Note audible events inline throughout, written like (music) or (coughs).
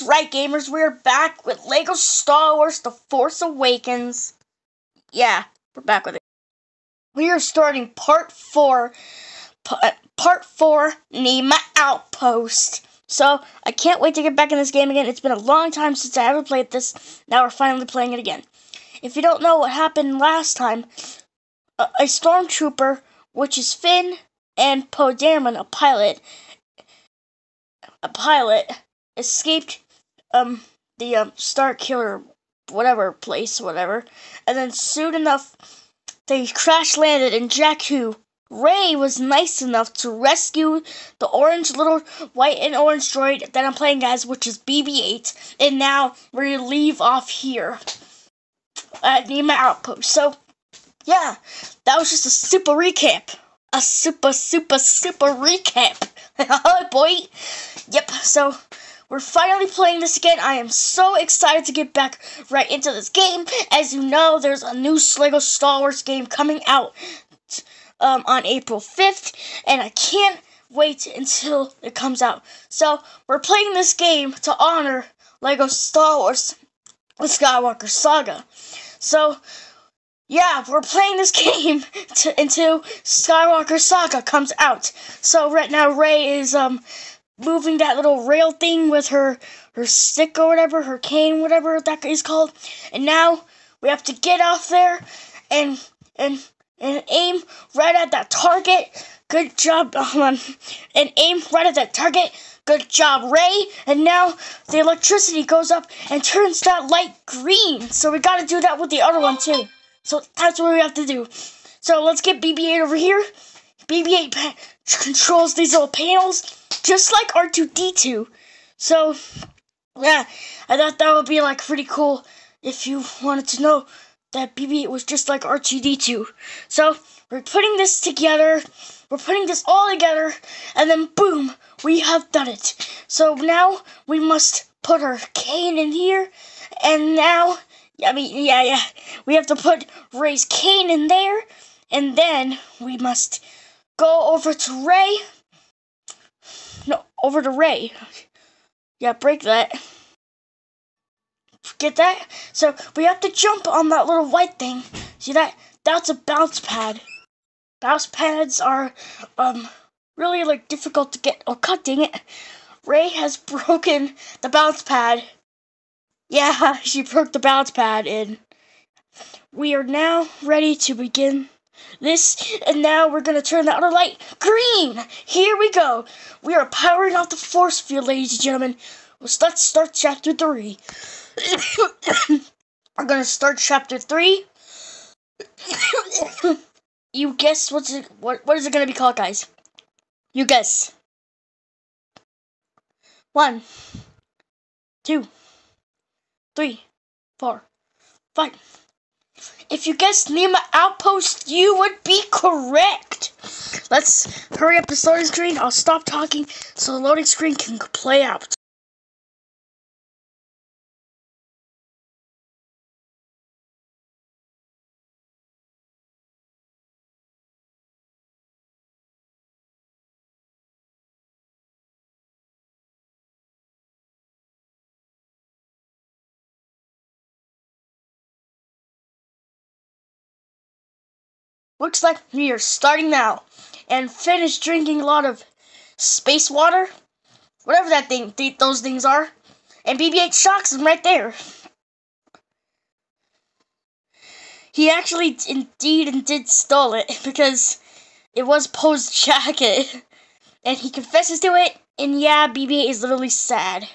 right gamers, we're back with LEGO Star Wars The Force Awakens. Yeah, we're back with it. We are starting part 4, uh, part 4, Niima Outpost. So, I can't wait to get back in this game again. It's been a long time since I ever played this. Now we're finally playing it again. If you don't know what happened last time, a, a stormtrooper, which is Finn, and Poe Dameron, a pilot, a pilot, escaped um the um Star Killer whatever place, whatever. And then soon enough they crash landed in Jakku. Rey was nice enough to rescue the orange little white and orange droid that I'm playing as, which is BB-8. And now we're gonna leave off here at Niima Outpost. So, yeah, that was just a super recap. A super, super, super recap. (laughs) boy. Yep, so we're finally playing this again. I am so excited to get back right into this game. As you know, there's a new LEGO Star Wars game coming out um, on April 5th, and I can't wait until it comes out. So, we're playing this game to honor LEGO Star Wars The Skywalker Saga. So, yeah, we're playing this (laughs) game to, until Skywalker Saga comes out. So right now Rey is um moving that little rail thing with her her stick or whatever, her cane, whatever that is called. And now we have to get off there and and and aim right at that target. Good job, (laughs) um, and aim right at that target. Good job, Rey. And now the electricity goes up and turns that light green. So we gotta do that with the other one too. So that's what we have to do. So let's get BB-8 over here. BB-8 controls these little panels just like R2-D2. So, yeah, I thought that would be like pretty cool if you wanted to know that BB-8 was just like R2-D2. So, we're putting this together, we're putting this all together, and then boom, we have done it. So now we must put our cane in here, and now, I mean, yeah, yeah, we have to put Rey's cane in there, and then we must go over to Rey. no, over to Rey. Yeah, break that. Get that? So we have to jump on that little white thing. See that? That's a bounce pad. Bounce pads are um really like difficult to get. Oh god dang it. Rey has (laughs) broken the bounce pad. Yeah, (laughs) she broke the bounce pad and we are now ready to begin this, and now we're to turn the other light green. Here we go. We are powering out the force field, ladies and gentlemen. Let's, start chapter 3. we're to start chapter 3. (coughs) (coughs) you guess what's it, what, what is it to be called, guys? You guess. One, two, three, four, five. If you guessed Niima Outpost, you would be correct. Let's hurry up the loading screen. I'll stop talking so the loading screen can play out. Looks like we are starting now. And finish drinking a lot of space water. Whatever that thing, th those things are. And BB-8 shocks him right there. He actually indeed and did stole it (laughs) because it was Poe's (laughs) jacket. And he confesses to it. And yeah, BB-8 is literally sad.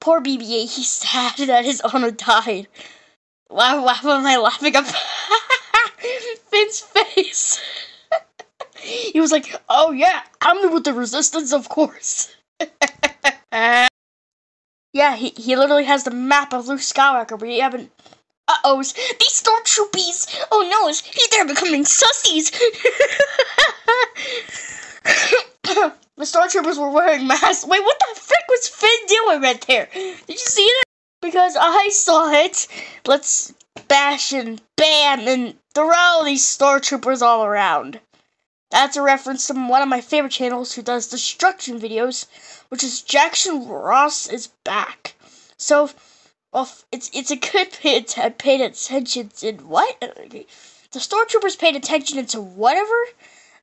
Poor BB-8, (laughs) he's sad that his owner died. Why, why am I laughing about Finn's face. he was like, oh yeah, I'm with the resistance, of course. yeah, he, he literally has the map of Luke Skywalker, but he haven't... Uh-oh, these stormtroopies! Oh no, they're becoming sussies! (coughs) the stormtroopers were wearing masks. Wait, what the frick was Finn doing right there? Did you see that? Because I saw it. Let's bash and bam and throw these stormtroopers all around. That's a reference to one of my favorite channels who does destruction videos, which is Jackson Ross is back. So, well, it's it's a good pay paid attention in what the stormtroopers paid attention into whatever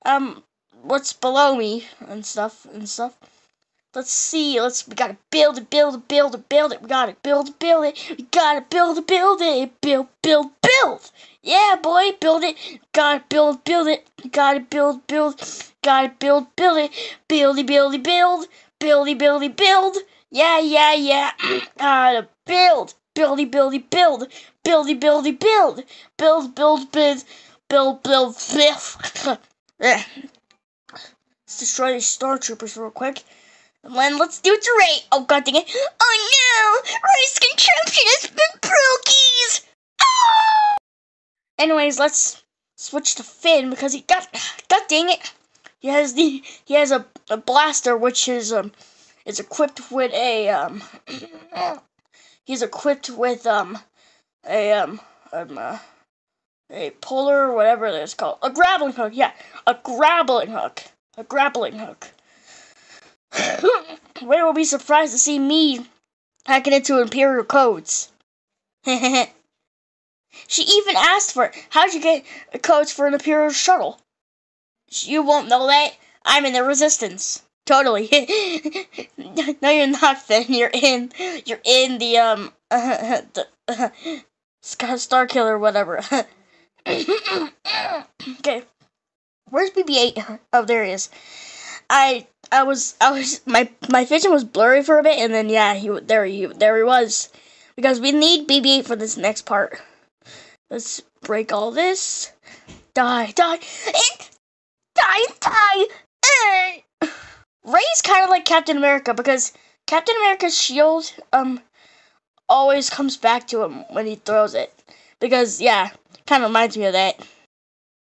um what's below me and stuff and stuff. Let's see. Let's. We gotta build it, build it, build it, build it. We gotta build it, build it. We gotta build it, build it. Build, build, build. Yeah, boy, build it. Gotta build, build it. Gotta build, build. Gotta build, build it. Buildy, buildy, build. Buildy, buildy, build. Yeah, yeah, yeah. (clears throat) gotta build. Buildy, buildy, build. Buildy, buildy, build. Build, build, build. Build, build, build. (laughs) Let's destroy these stormtroopers real quick. Len, let's do it to Rey. Oh, god dang it. Oh no! Rey's contraption has been brokies! Oh! Anyways, let's switch to Finn because he got, god dang it. He has the, he has a, a blaster which is, um, is equipped with a, um, (clears throat) he's equipped with, um, a, um, um, uh, a puller or whatever it is called. A grappling hook, yeah. A grappling hook. A grappling hook. (laughs) Rey will be surprised to see me hacking into Imperial codes. (laughs) she even asked for it. How'd you get codes for an Imperial shuttle? You won't know that. I'm in the Resistance. Totally. (laughs) no, you're not, Finn. You're in. You're in the um. Uh, the uh, Star Killer, whatever. okay. Where's BB-8? Oh, there he is. I I was I was my my vision was blurry for a bit, and then yeah, he there he there he was, because we need BB-8 for this next part. Let's break all this. Die, die, die, die. Rey's kind of like Captain America because Captain America's shield um always comes back to him when he throws it. Because yeah, kind of reminds me of that.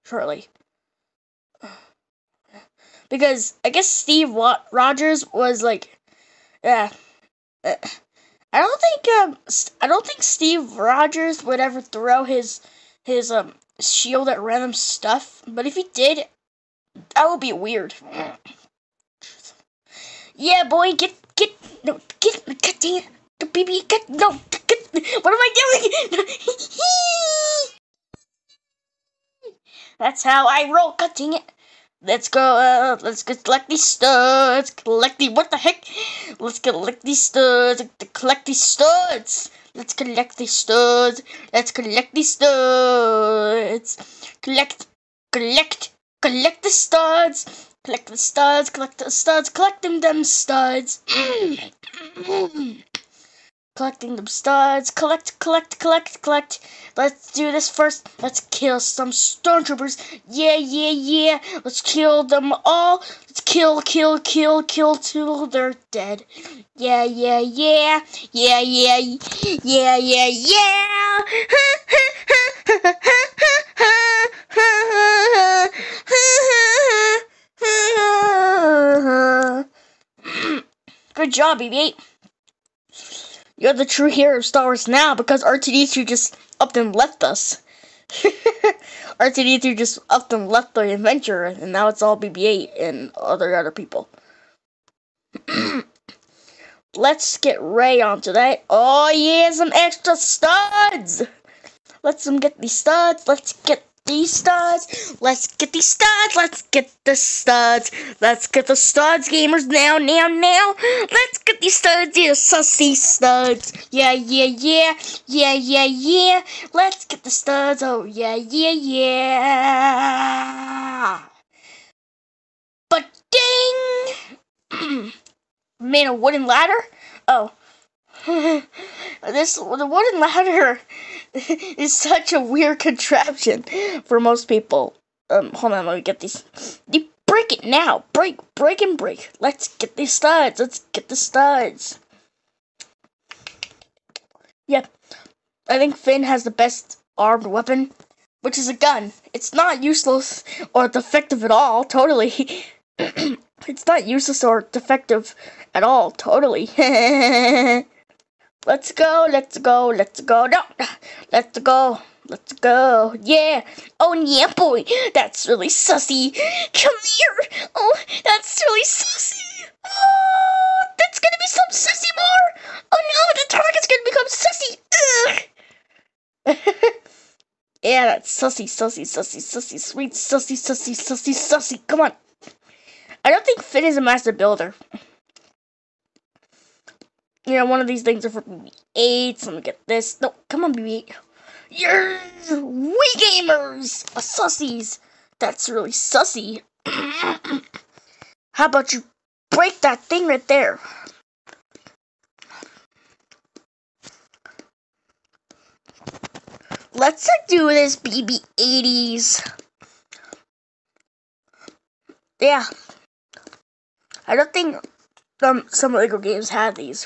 Shortly because I guess Steve Rogers was like, yeah. Uh, I don't think um I don't think Steve Rogers would ever throw his his um shield at random stuff, but if he did, that would be weird. Yeah, boy, get get no get get dang it, baby, get no get. What am I doing? (laughs) That's how I roll. Dang it. Let's go, out. let's collect these studs, collect the, what the heck? Let's collect these studs, collect these studs. Let's collect these studs, let's collect these studs. Collect, collect, collect the studs. Collect the studs, collect the studs, collect them, them studs. (clears throat) collecting them studs. Collect, collect, collect, collect. Let's do this first. Let's kill some stormtroopers. Yeah, yeah, yeah. Let's kill them all. Let's kill, kill, kill, kill till they're dead. Yeah, yeah, yeah. Yeah, yeah, yeah, yeah, yeah. (laughs) Good job, BB-8. You're the true hero of Star Wars now because R2D2 just up and left us. (laughs) R2D2 just up and left the adventure, and now it's all BB-8 and other other people. (clears throat) Let's get Rey onto that. Oh yeah, some extra studs. Let's get these studs. Let's get these studs. Let's get these studs. Let's get the studs. Let's get the studs, gamers. Now, now, now. Let's get these studs. You sussy studs. Yeah, yeah, yeah. Yeah, yeah, yeah. Let's get the studs. Oh, yeah, yeah, yeah. But ding! (clears throat) Made a wooden ladder? Oh. (laughs) this the wooden ladder (laughs) is such a weird contraption for most people. Um, hold on, let me get these. You break it now. Break, break, and break. Let's get these studs. Let's get the studs. Yep. I think Finn has the best armed weapon, which is a gun. It's not useless or defective at all, totally. (clears throat) it's not useless or defective at all, totally. (laughs) Let's go, let's go, let's go. No, let's go. Let's go. Yeah. Oh, yeah, boy. That's really sussy. Come here. Oh, that's really sussy. Oh, that's gonna be some sussy more. Oh no, the target's gonna become sussy. Ugh. (laughs) yeah, that's sussy, sussy, sussy, sussy, sweet, sussy, sussy, sussy, sussy. Come on. I don't think Finn is a master builder. You know, one of these things are for BB-8. Let me get this. No, come on, BB-8. You're we gamers, a sussies. That's really sussy. (coughs) How about you break that thing right there? Let's do this, BB-80s. Yeah. I don't think um, some Lego games have these.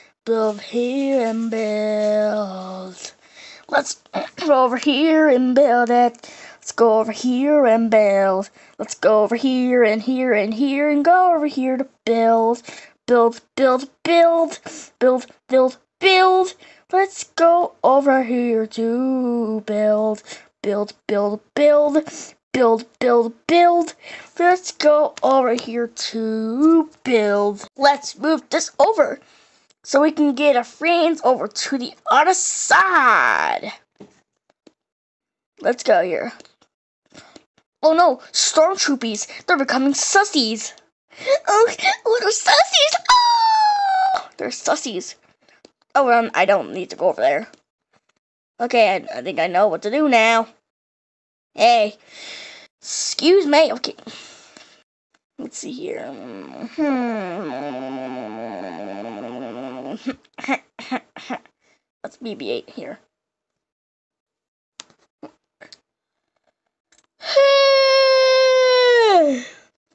Build here and build. (clears throat) Let's go over here and build it. Let's go over here and build. Let's go over here and here and here and go over here to build. Build, build, build. Build, build, build. Let's go over here to build. Build, build, build. Build, build, build. Let's go over here to build. Let's move this over so we can get our friends over to the other side. Let's go here. Oh no, stormtroopies! They're becoming sussies! Oh, oh little sussies! Oh! They're sussies. Oh, well, I don't need to go over there. Okay, I, I think I know what to do now. Hey, excuse me. Okay. Let's see here. Hmm. (laughs) Let's BB-8 here. (sighs)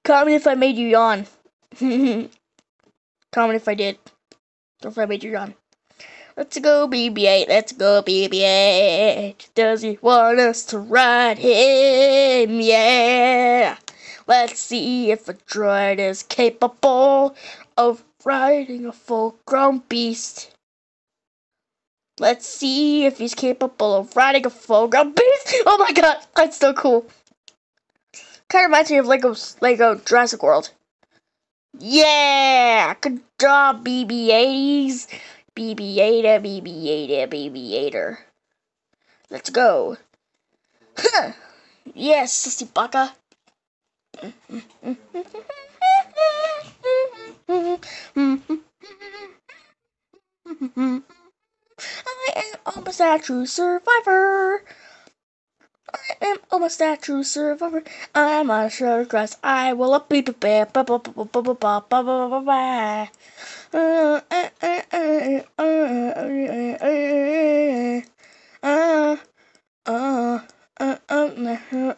Comment if I made you yawn. (laughs) Comment if I did. Don't if I made you yawn. Let's go BB-8, let's go BB-8. Does he want us to ride him? Yeah. Let's see if a droid is capable of riding a full-grown beast. Let's see if he's capable of riding a full-grown beast. Oh my god, that's so cool. Kind of reminds me of Lego, Lego Jurassic World. Yeah, good job, BB-80s. BB-8er, BB-8er, BB-8er. Let's go. Yes, sissy baka. (laughs) I am almost a true survivor. I am almost a true survivor. I'm on a sure grass. I will be prepared. Uh, uh, uh, uh, uh, uh, uh, uh,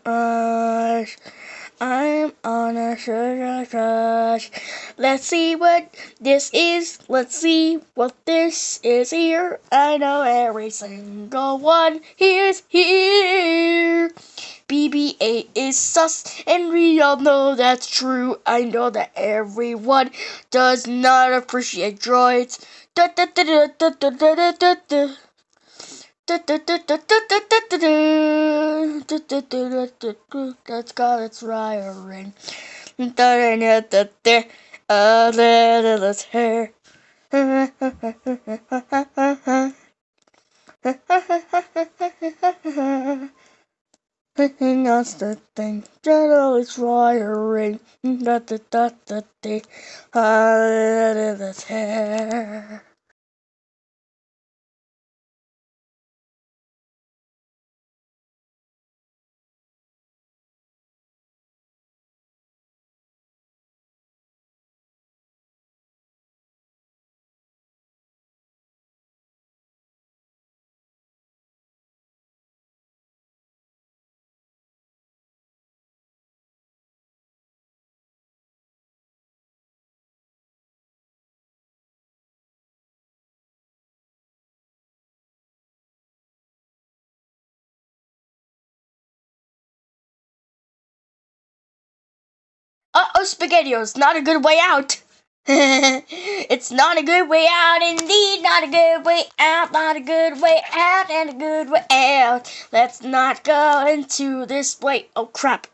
uh, I'm on a sugar crush. Let's see what this is. Let's see what this is here. I know every single one here's here. BB-8 is sus, and we all know that's true. I know that everyone does not appreciate droids. That's got its wiring. A little hair. That's the thing. General is wiring. Da da da da da. A little hair. Uh-oh, SpaghettiOs, not a good way out. (laughs) it's not a good way out indeed, not a good way out, not a good way out, and a good way out. Let's not go into this way. Oh crap.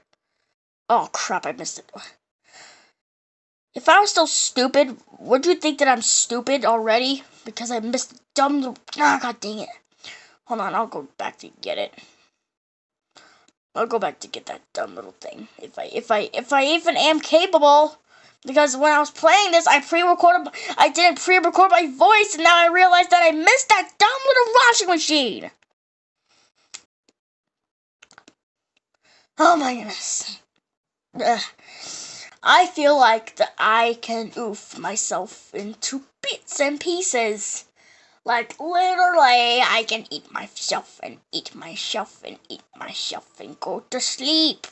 Oh crap, I missed it. If I was still stupid, would you think that I'm stupid already? Because I missed dumb. Ah, god dang it. Hold on, I'll go back to get it. I'll go back to get that dumb little thing. If I, if I, if I even am capable. Because when I was playing this, I pre-recorded, I didn't pre-record my voice, and now I realize that I missed that dumb little washing machine. Oh my goodness. Ugh. I feel like that I can oof myself into bits and pieces. Like literally, I can eat myself and eat myself and eat myself and go to sleep.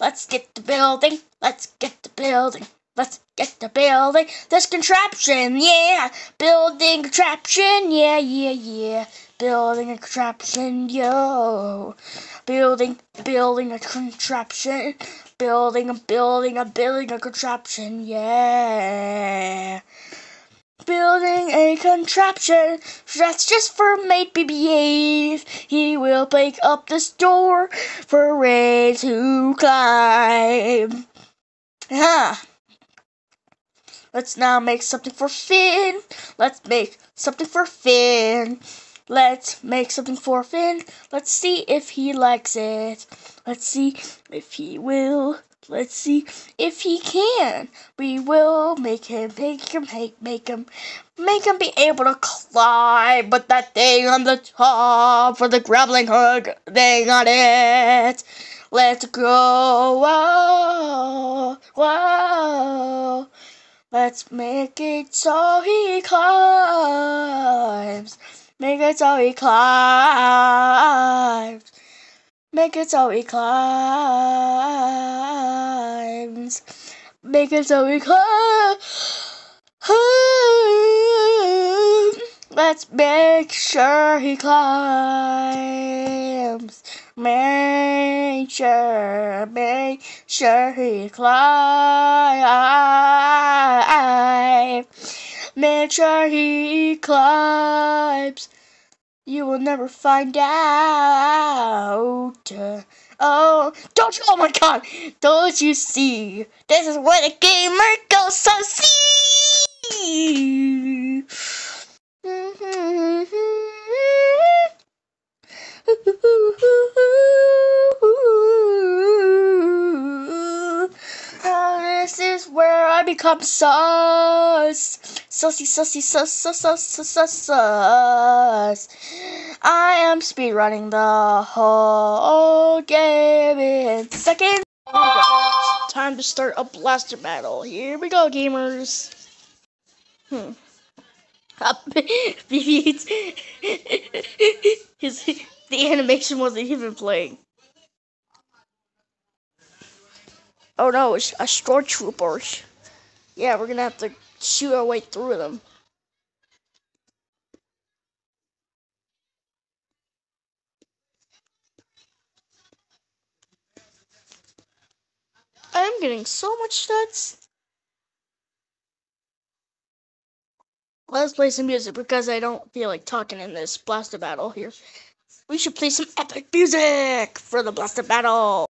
Let's get the building. Let's get the building. Let's get the building. This contraption, yeah. Building contraption, yeah, yeah, yeah. Building a contraption, yo. Building, building a contraption. Building a building a building a contraption, yeah building a contraption that's just for mate BB-8. He will break up this door for Rey to climb. Huh. Let's now make something for Finn. Let's make something for Finn. Let's make something for Finn. Let's see if he likes it. Let's see if he will. Let's see if he can. We will make him, make him, make, make him, make him be able to climb with that thing on the top for the grappling hook thing on it. Let's go. Whoa, whoa. Let's make it so he climbs. Make it so he climbs. Make it so he climbs. Make it so he climbs. Let's make sure he climbs. Make sure, make sure he climbs. Make sure he climbs you will never find out. Oh, don't you, oh my god, don't you see? This is where the gamer goes so see. (laughs) this is where I become sus. Sussy, sussy, sus, sus, sus, sus, sus, sus. I am speedrunning the whole game in seconds. Time to start a blaster battle. Here we go, gamers. Hmm. (laughs) His, the animation wasn't even playing. Oh no, it's a stormtroopers. Yeah, we're gonna have to shoot our way through them. I'm getting so much stats. Let's play some music because I don't feel like talking in this blaster battle here. We should play some epic music for the blaster battle.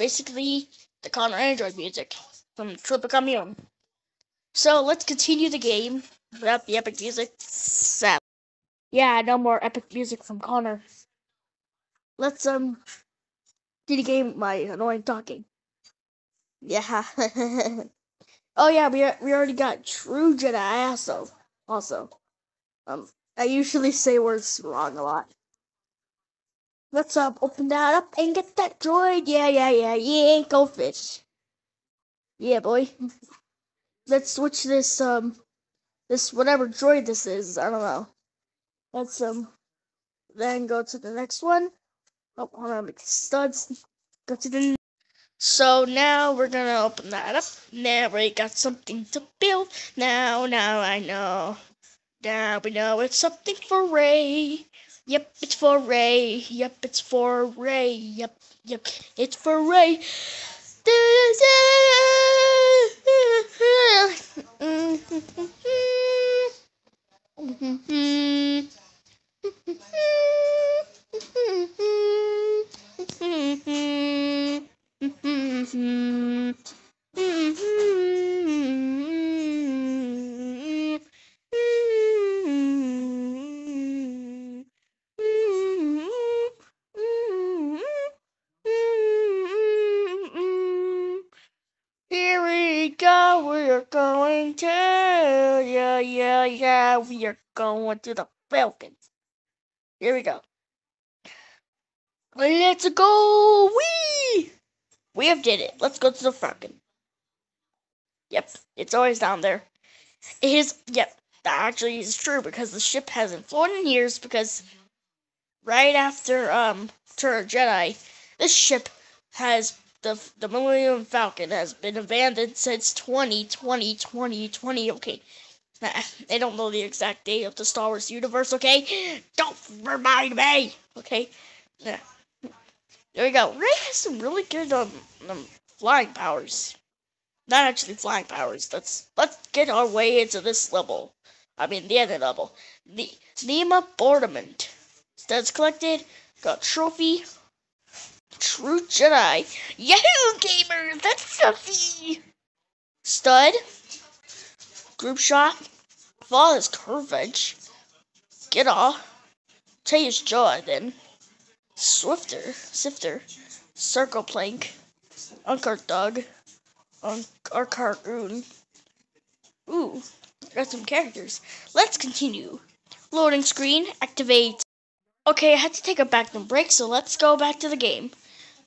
Basically the Connor Android music from Commune. So let's continue the game without the epic music. Sad. Yeah, no more epic music from Connor. Let's um do the game my annoying talking. Yeah. (laughs) oh yeah, we we already got True Jedi also. Also, um, I usually say words wrong a lot. Let's um open that up and get that droid. Yeah, yeah, yeah, yeah. Go fish. Yeah, boy. (laughs) Let's switch this um this whatever droid this is. I don't know. Let's um then go to the next one. Oh, hold on, make studs. Go to the. So now we're gonna open that up. Now we got something to build. Now, now I know. Now we know it's something for Rey. Yep, it's for Rey. Yep, it's for Rey. Yep, yep, it's for Rey. Here (laughs) we go, we're going to, yeah, yeah, yeah, we are going to the Falcons. Here we go. Let's go, we We have did it. Let's go to the Falcon. Yep, it's always down there. It is, yep, that actually is true because the ship hasn't flown in years because right after, um, Return Jedi, this ship has the the Millennium Falcon has been abandoned since 2020, 2020. Okay, (laughs) I don't know the exact date of the Star Wars universe. Okay, (gasps) don't remind me. Okay, yeah. There we go. Rey has some really good um, um flying powers. Not actually flying powers. Let's let's get our way into this level. I mean the other level. The Nema Boardament. Stats collected. Got trophy. True Jedi. Yahoo Gamer! That's Sophie! Stud. Group shot. Flawless curve edge. Get off. Tayi's jaw then. Swifter. Sifter. Circle plank. Unkart dog. Un- our cartoon. Ooh, got some characters. Let's continue. Loading screen. Activate. Okay, I had to take a bathroom break, so let's go back to the game.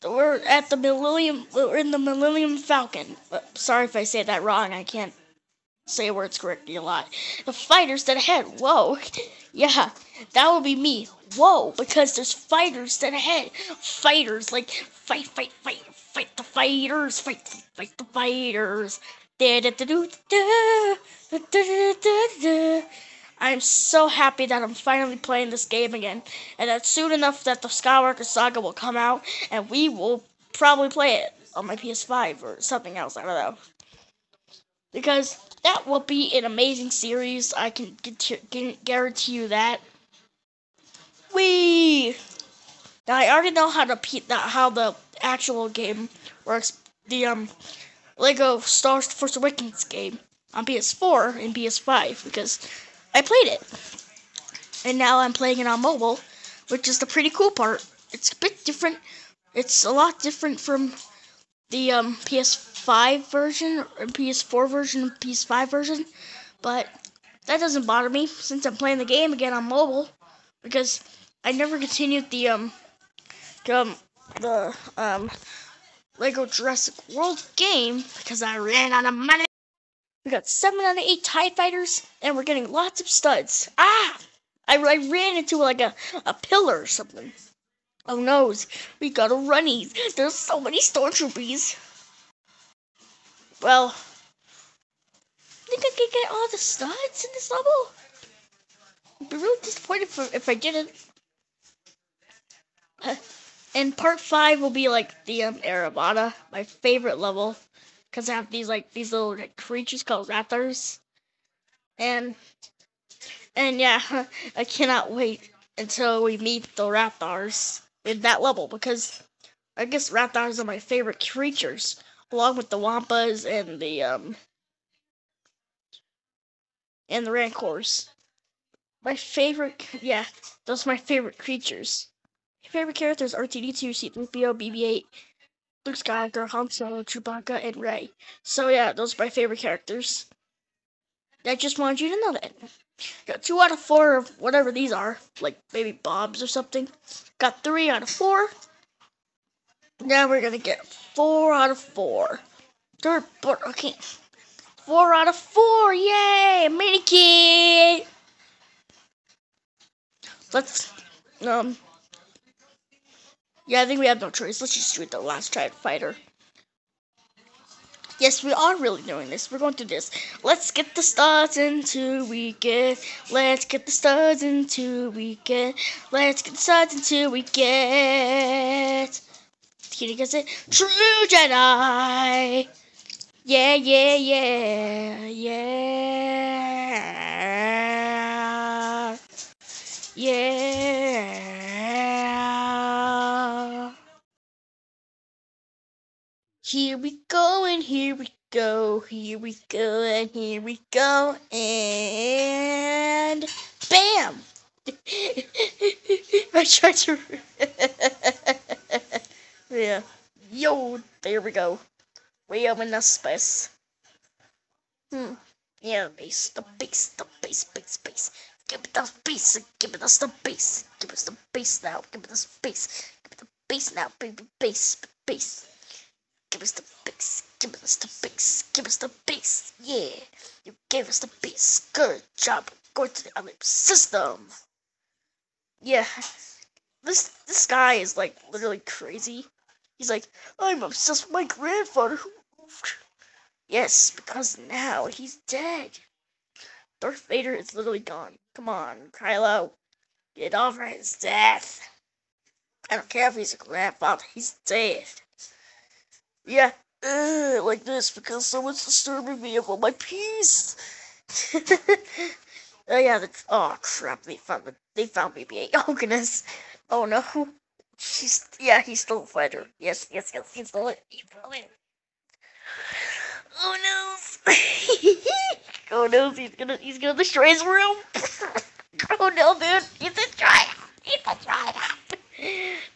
We're at the Millennium. We're in the Millennium Falcon. Uh, sorry if I say that wrong. I can't say words correctly a lot. The fighters that ahead. Whoa. (laughs) Yeah, that would be me. Whoa, because there's fighters that ahead. Fighters like fight, fight, fight, fight the fighters, fight, fight the fighters. I'm so happy that I'm finally playing this game again, and that soon enough that the Skywalker Saga will come out, and we will probably play it on my PS5 or something else. I don't know, because that will be an amazing series. I can guarantee you that. We now I already know how to how the actual game works. The um Lego Star Wars Force Awakens game on PS4 and PS5 because I played it. And now I'm playing it on mobile, which is the pretty cool part. It's a bit different. It's a lot different from the um, PS5 version, or PS4 version, PS5 version. But that doesn't bother me since I'm playing the game again on mobile because I never continued the um, um the um Lego Jurassic World game because I ran out of money. We got 7 out of 8 TIE fighters, and we're getting lots of studs. Ah! I, I ran into like a, a pillar or something. Oh no, we got a runnies. There's so many stormtroopers. Well, I think I could get all the studs in this level. I'd be really disappointed if, if I didn't. and part 5 will be like the um, Eravana, my favorite level because I have these like these little like, creatures called raptors, and And yeah, (laughs) I cannot wait until we meet the Raptors in that level because I guess Raptors are my favorite creatures, along with the Wampas and the um and the Rancors. My favorite, yeah, those are my favorite creatures. My favorite characters are R2-D2, C-3PO, BB-8, Luke Skywalker, Han Solo, Chewbacca, and Rey. So yeah, those are my favorite characters. I just wanted you to know that. Got two out of four of whatever these are, like maybe Bob's or something. Got three out of four. Now we're gonna get four out of four. Third, okay. Four out of four, yay! Mini kit! Let's, um, yeah, I think we have no choice. Let's just shoot the last giant fighter. Yes, we are really doing this. We're going to do this. Let's get the studs into weekend. Let's get the studs into weekend. Let's get the studs into weekend. Can you guess it? True Jedi. Yeah, yeah, yeah, yeah. Yeah. Here we go, and here we go, here we go, and here we go, and BAM! (laughs) I tried to. (laughs) yeah. Yo, there we go. We in the space. Hmm. Yeah, base, the base, the base, base, base. Give me the base, give me the base, give us the base now, give me the space, give me the base now, baby, base, base. Give us the base, give us the base, give us the base, yeah. You gave us the base, good job. Go to the other system. Yeah, this this guy is like literally crazy. He's like, I'm obsessed with my grandfather. Yes, because now he's dead. Darth Vader is literally gone. Come on, Kylo. Get over his death. I don't care if he's a grandfather, he's dead. Yeah, uh, like this because someone's disturbing me all my peace. (laughs) oh yeah, the, oh crap, they found the, they found BB-8. (laughs) Oh goodness. Oh no. She's yeah, he's still a fighter. Yes, yes, yes, he's still it. He's still it. Oh no! (laughs) oh no, he's gonna he's gonna destroy his room. oh no, dude, he's destroying. He's destroying.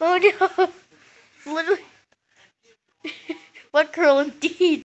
Oh no! Literally, (laughs) what girl indeed?